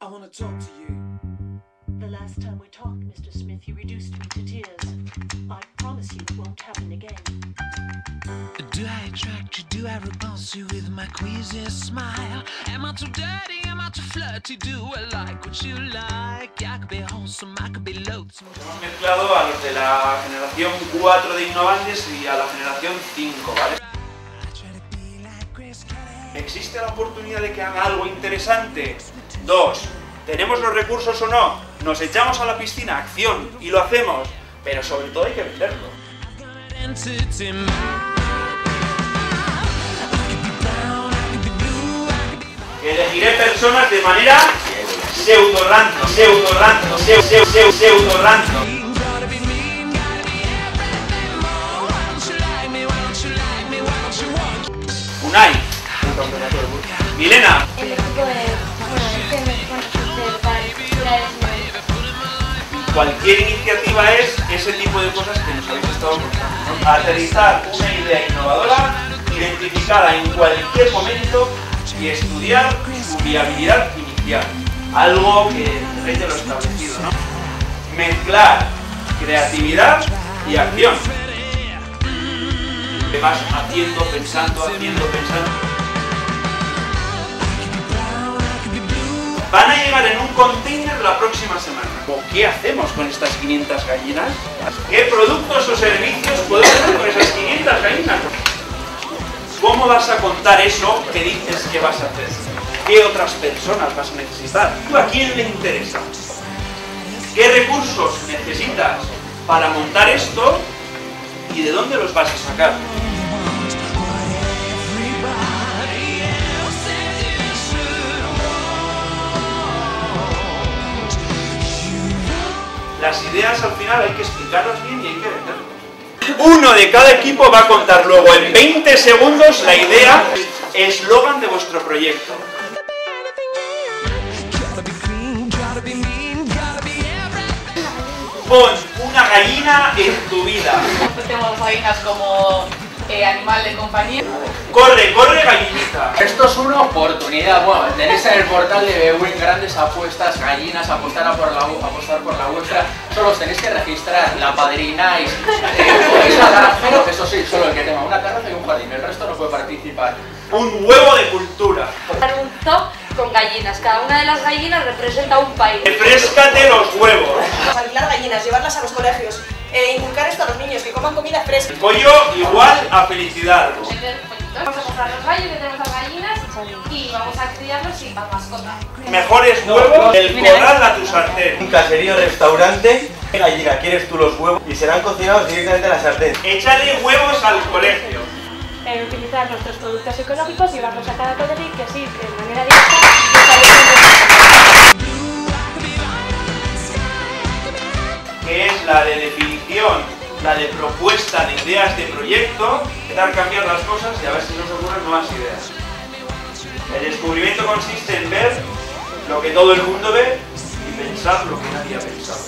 I want to talk to you. The last time we talked, Mr. Smith, you reduced me to tears. I promise you it won't happen again. Do I attract you? Do I repulse you with my queasy smile? Am I too dirty? Am I too flirty? Do I like what you like? I could be wholesome, I could be loathsome. Hemos mezclado a los de la generación 4 de Innovantes y a la generación 5, ¿vale? ¿Existe la oportunidad de que haga algo interesante? Dos, ¿tenemos los recursos o no? Nos echamos a la piscina, acción, y lo hacemos. Pero sobre todo hay que venderlo. Elegiré personas de manera pseudo random, pseudo random, pseudo, random. gotta be mean, gotta cualquier iniciativa es ese tipo de cosas que nos habéis estado contando. ¿no? Aterrizar una idea innovadora, identificada en cualquier momento y estudiar su viabilidad inicial. Algo que reye lo establecido. ¿no? Mezclar creatividad y acción. Que vas haciendo, pensando, haciendo, pensando. Van a llegar en un container la próxima semana. ¿O ¿Qué hacemos con estas 500 gallinas? ¿Qué productos o servicios podemos hacer con esas 500 gallinas? ¿Cómo vas a contar eso que dices que vas a hacer? ¿Qué otras personas vas a necesitar? ¿Tú a quién le interesa? ¿Qué recursos necesitas para montar esto y de dónde los vas a sacar? Las ideas al final hay que explicarlas bien y hay que venderlas. Uno de cada equipo va a contar luego en 20 segundos la idea, eslogan de vuestro proyecto. Pon una gallina en tu vida. tenemos gallinas como eh, animal de compañía. Corre, corre gallinita. Esto es una oportunidad. Bueno, tenéis en el portal de Bewin grandes apuestas, gallinas, apostar a por la, apostar por la vuestra. Solo os tenéis que registrar, la padrináis. Eh, podéis pero eso sí, solo el que tenga una terraza y un jardín. El resto no puede participar. Un huevo de cultura. Un top con gallinas. Cada una de las gallinas representa un país. Refrescate los huevos. alquilar gallinas, llevarlas a los colegios, eh, inculcar esto a los niños, que coman comida fresca. El pollo igual a felicidad. Vamos a los gallos que tenemos las gallinas y vamos a criarlos sin para mascota. Mejores huevos, el corral a tu sartén. Un caserío restaurante, gallina, quieres tú los huevos y serán cocinados directamente en la sartén. Échale huevos al colegio. Eh, utilizar nuestros productos ecológicos, llevarlos a cada colegio y que así, de manera directa, que es la de definición, la de propuesta de ideas de proyecto, dar cambiar las cosas y a ver si nos ocurren nuevas ideas. El descubrimiento consiste en ver lo que todo el mundo ve y pensar lo que nadie ha pensado.